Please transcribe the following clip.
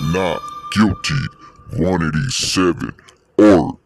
not guilty. 187 or